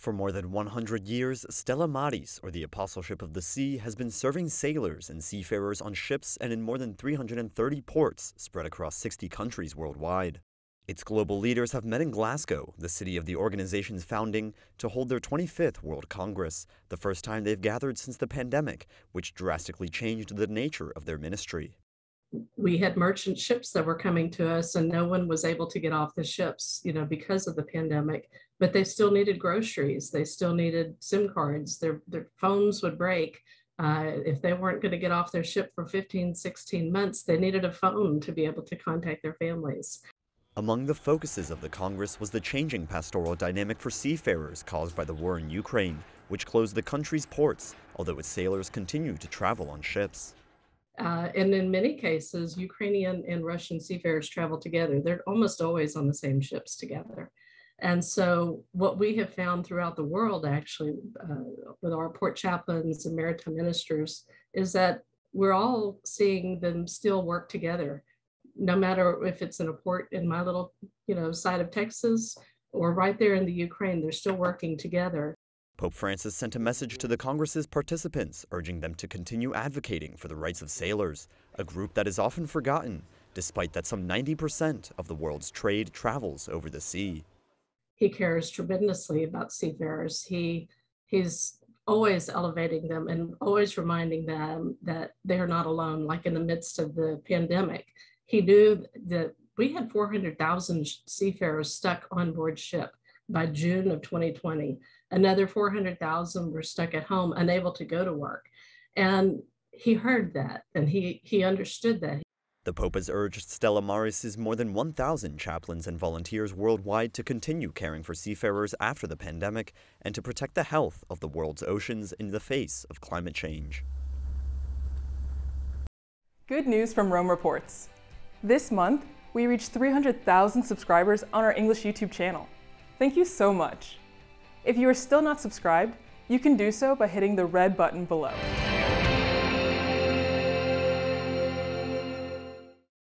For more than 100 years, Stella Maris, or the Apostleship of the Sea, has been serving sailors and seafarers on ships and in more than 330 ports spread across 60 countries worldwide. Its global leaders have met in Glasgow, the city of the organization's founding, to hold their 25th World Congress, the first time they've gathered since the pandemic, which drastically changed the nature of their ministry we had merchant ships that were coming to us and no one was able to get off the ships you know because of the pandemic but they still needed groceries they still needed sim cards their, their phones would break uh, if they weren't going to get off their ship for 15 16 months they needed a phone to be able to contact their families among the focuses of the Congress was the changing pastoral dynamic for seafarers caused by the war in Ukraine, which closed the country's ports, although its sailors continue to travel on ships. Uh, and in many cases, Ukrainian and Russian seafarers travel together. They're almost always on the same ships together. And so, what we have found throughout the world, actually, uh, with our port chaplains and maritime ministers, is that we're all seeing them still work together, no matter if it's in a port in my little, you know, side of Texas or right there in the Ukraine. They're still working together. Pope Francis sent a message to the Congress's participants, urging them to continue advocating for the rights of sailors, a group that is often forgotten, despite that some 90% of the world's trade travels over the sea. He cares tremendously about seafarers. He he's always elevating them and always reminding them that they're not alone, like in the midst of the pandemic. He knew that we had 400,000 seafarers stuck on board ship by June of 2020. Another 400,000 were stuck at home, unable to go to work. And he heard that and he, he understood that. The Pope has urged Stella Maris' more than 1,000 chaplains and volunteers worldwide to continue caring for seafarers after the pandemic and to protect the health of the world's oceans in the face of climate change. Good news from Rome Reports. This month, we reached 300,000 subscribers on our English YouTube channel. Thank you so much. If you are still not subscribed, you can do so by hitting the red button below.